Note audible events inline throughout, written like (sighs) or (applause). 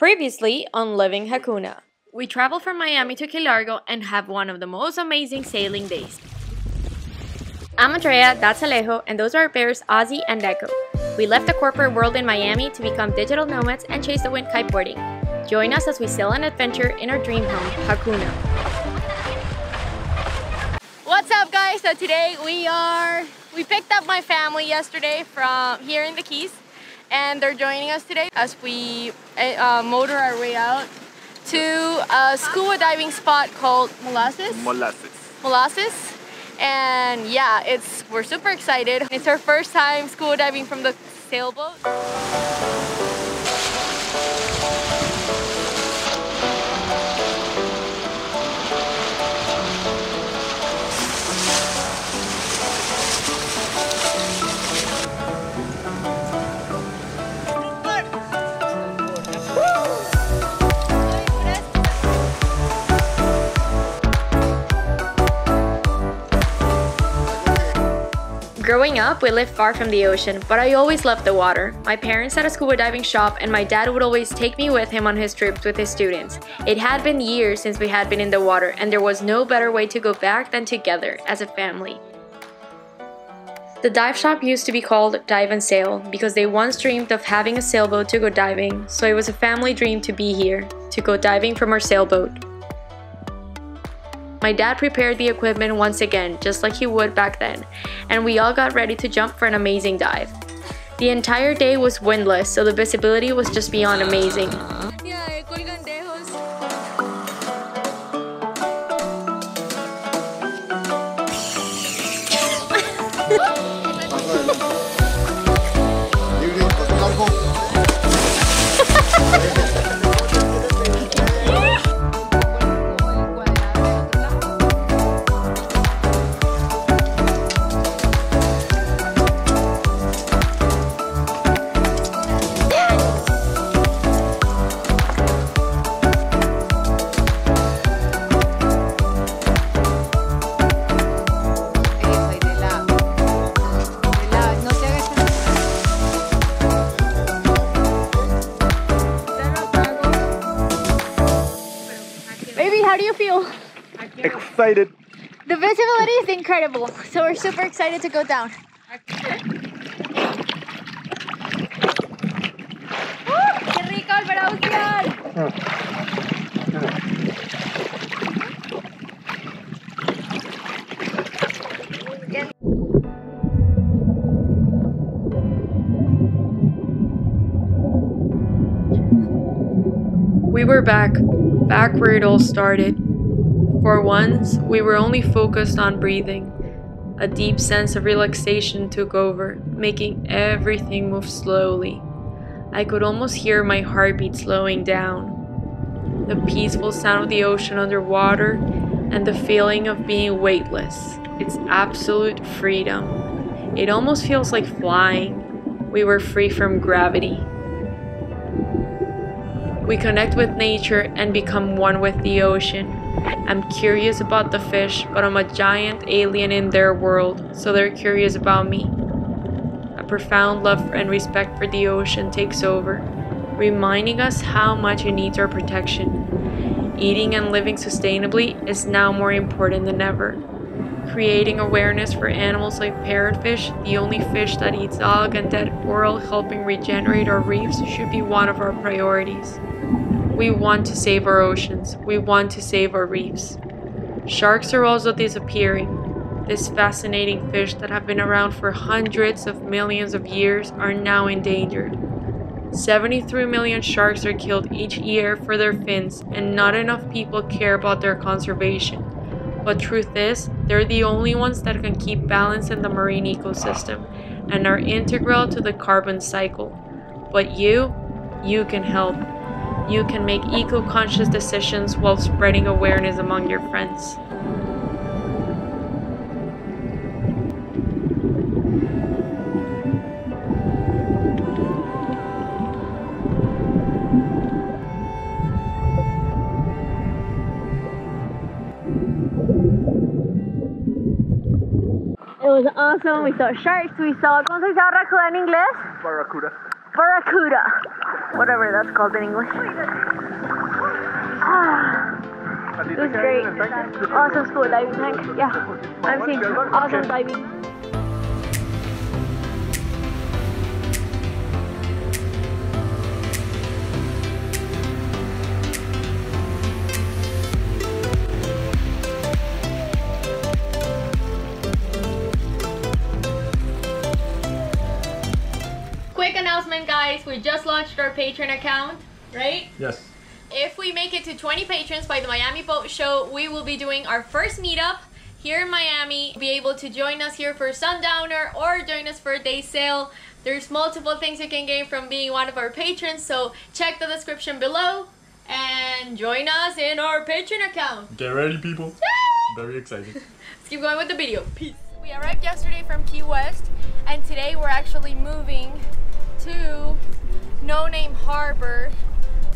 Previously on Living Hakuna. We travel from Miami to Key Largo and have one of the most amazing sailing days. I'm Andrea, that's Alejo, and those are our bears Ozzy and Echo. We left the corporate world in Miami to become digital nomads and chase the wind kiteboarding. Join us as we sail an adventure in our dream home, Hakuna. What's up guys? So today we are, we picked up my family yesterday from here in the Keys and they're joining us today as we uh, motor our way out to a scuba diving spot called Molasses. Molasses. Molasses. And yeah, it's we're super excited. It's our first time scuba diving from the sailboat. Growing up, we lived far from the ocean, but I always loved the water. My parents had a scuba diving shop, and my dad would always take me with him on his trips with his students. It had been years since we had been in the water, and there was no better way to go back than together as a family. The dive shop used to be called Dive and Sail because they once dreamed of having a sailboat to go diving, so it was a family dream to be here, to go diving from our sailboat. My dad prepared the equipment once again, just like he would back then, and we all got ready to jump for an amazing dive. The entire day was windless, so the visibility was just beyond amazing. You feel? Excited. The visibility is incredible, so we're super excited to go down. ¡Qué rico We were back back where it all started. For once, we were only focused on breathing. A deep sense of relaxation took over, making everything move slowly. I could almost hear my heartbeat slowing down. The peaceful sound of the ocean underwater and the feeling of being weightless. It's absolute freedom. It almost feels like flying. We were free from gravity. We connect with nature and become one with the ocean. I'm curious about the fish, but I'm a giant alien in their world, so they're curious about me. A profound love and respect for the ocean takes over, reminding us how much it needs our protection. Eating and living sustainably is now more important than ever. Creating awareness for animals like parrotfish, the only fish that eats algae and dead coral helping regenerate our reefs, should be one of our priorities. We want to save our oceans. We want to save our reefs. Sharks are also disappearing. These fascinating fish that have been around for hundreds of millions of years are now endangered. 73 million sharks are killed each year for their fins, and not enough people care about their conservation. But truth is, they're the only ones that can keep balance in the marine ecosystem and are integral to the carbon cycle. But you, you can help you can make eco-conscious decisions while spreading awareness among your friends. It was awesome. We saw sharks. We saw. ¿Cómo se dice barracuda en inglés? Barracuda. Barracuda. Whatever that's called in English. (sighs) it was great. Awesome school diving tank. Yeah. I'm seeing awesome diving. Announcement, guys. We just launched our Patreon account, right? Yes. If we make it to 20 patrons by the Miami Boat Show, we will be doing our first meetup here in Miami. Be able to join us here for Sundowner or join us for a day sail. There's multiple things you can gain from being one of our patrons, so check the description below and join us in our Patreon account. Get ready, people. Very excited. (laughs) Let's keep going with the video. Peace. We arrived yesterday from Key West, and today we're actually moving to No Name Harbor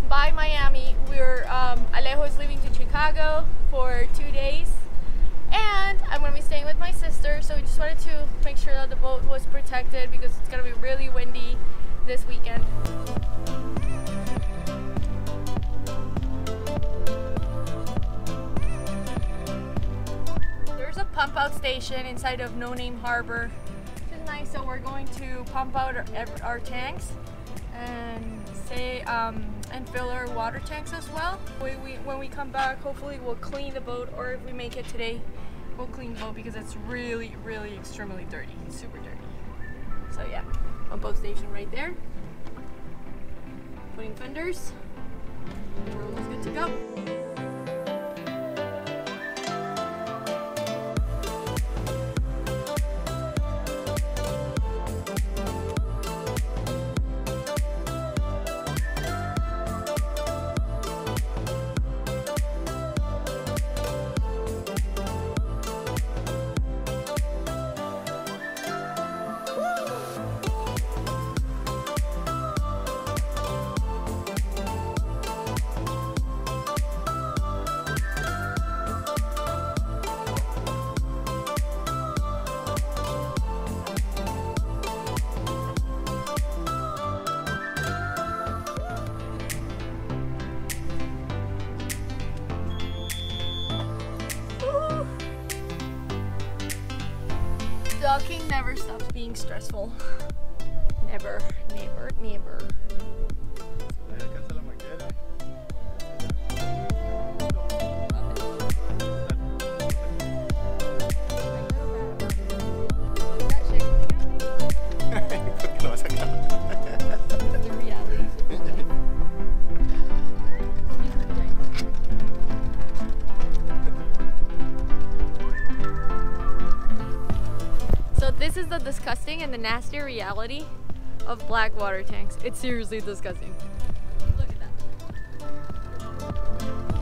by Miami. We're um, Alejo is leaving to Chicago for two days, and I'm gonna be staying with my sister. So we just wanted to make sure that the boat was protected because it's gonna be really windy this weekend. There's a pump out station inside of No Name Harbor. Nice. So we're going to pump out our, our tanks and say um, and fill our water tanks as well. We, we, when we come back, hopefully we'll clean the boat, or if we make it today, we'll clean the boat because it's really, really extremely dirty, super dirty. So yeah, pump out station right there. Putting fenders. We're almost good to go. Stressful. Nasty reality of black water tanks. It's seriously disgusting. Look at that.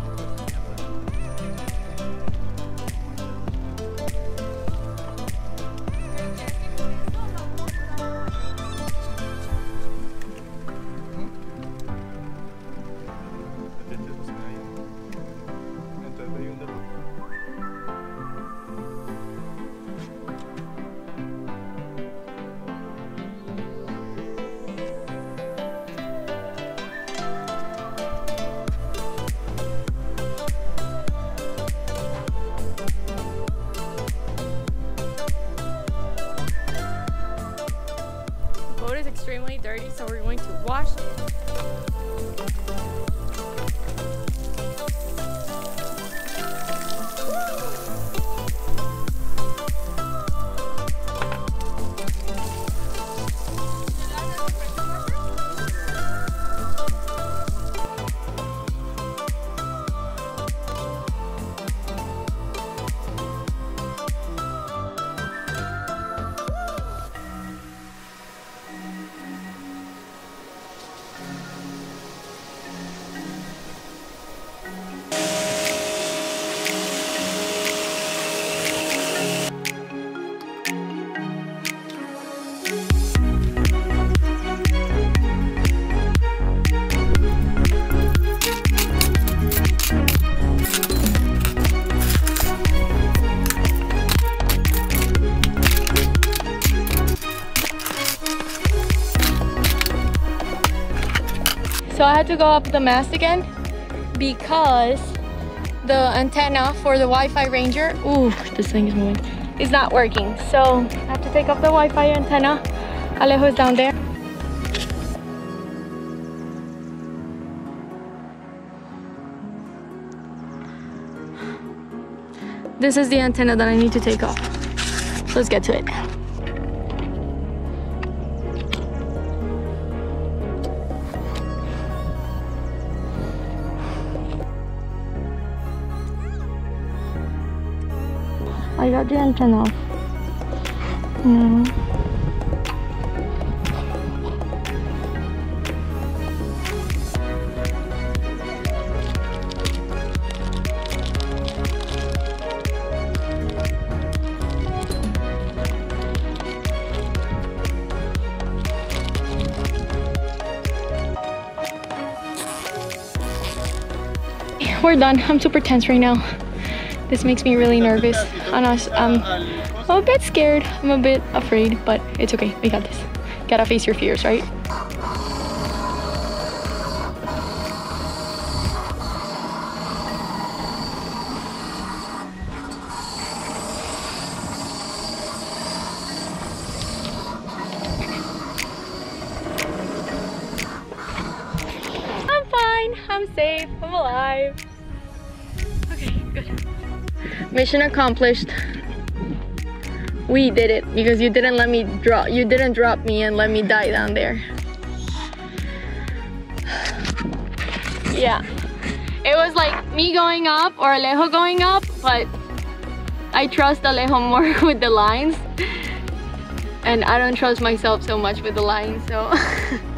Had to go up the mast again because the antenna for the Wi-Fi Ranger, ooh, this thing is moving, is not working. So I have to take off the Wi-Fi antenna. Alejo is down there. This is the antenna that I need to take off. Let's get to it. The off. Mm. We're done. I'm super tense right now. This makes me really nervous. And um, I'm a bit scared. I'm a bit afraid, but it's okay. We got this. Gotta face your fears, right? I'm fine. I'm safe. I'm alive. Mission accomplished. We did it because you didn't let me drop. You didn't drop me and let me die down there. (sighs) yeah, it was like me going up or Alejo going up, but I trust Alejo more (laughs) with the lines, and I don't trust myself so much with the lines. So (laughs)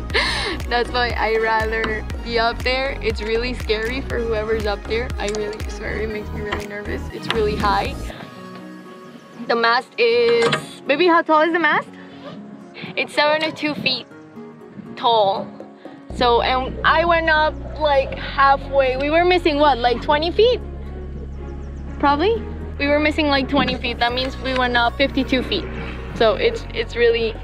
that's why I rather be up there. It's really scary for whoever's up there. I really swear it makes me really nervous. It's really high. The mast is, baby, how tall is the mast? It's seven or two feet tall. So, and I went up like halfway. We were missing what, like 20 feet? Probably. We were missing like 20 feet. That means we went up 52 feet. So it's it's really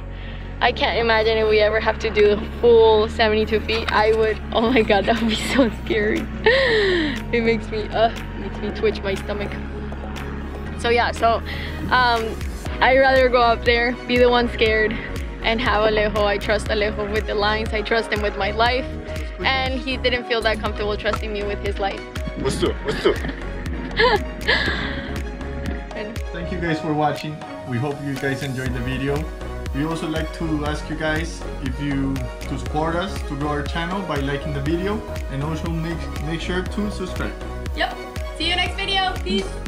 I can't imagine if we ever have to do the full 72 feet. I would, oh my god, (laughs) that would be so scary. (laughs) it makes me, uh, makes me twitch my stomach. So yeah, so um, I'd rather go up there, be the one scared, and have Alejo. I trust Alejo with the lines. I trust him with my life. And he didn't feel that comfortable trusting me with his life. What's up? What's up? Thank you guys for watching. We hope you guys enjoyed the video. We also like to ask you guys if you to support us to grow our channel by liking the video and also make make sure to subscribe. Yep. See you next video. Peace.